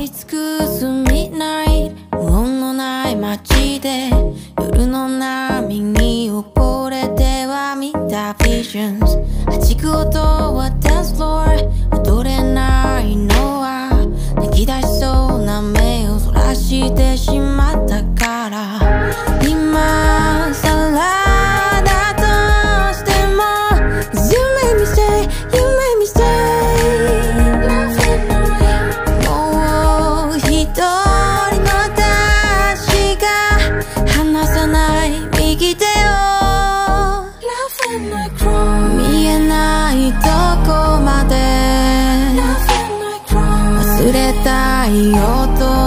追い尽くす midnight 無音のない街で夜の波に溺れては見たビジョンい音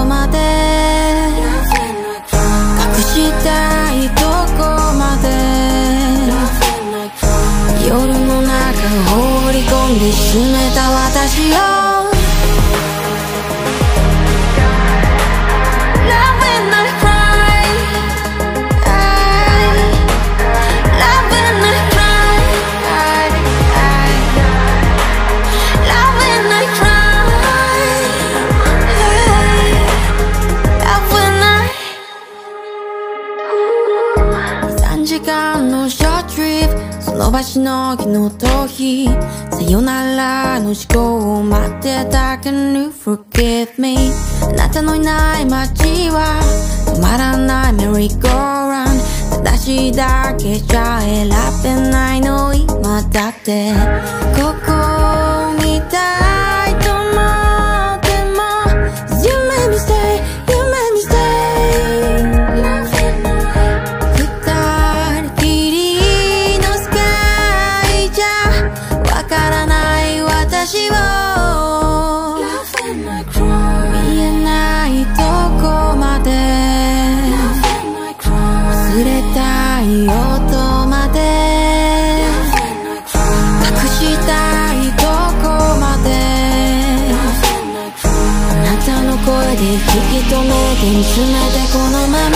まで？隠したいとこまで？夜の中放り込んで沈めた私を時間のショートリップその場しのぎの逃避さよならの思考を待ってた。Can you forgive me あなたのいない街は止まらないメリーゴーラン正しいだけじゃ選べないの今だって。い音まで？隠したいとこまで？あなたの声で引き止めて見つめてこのまま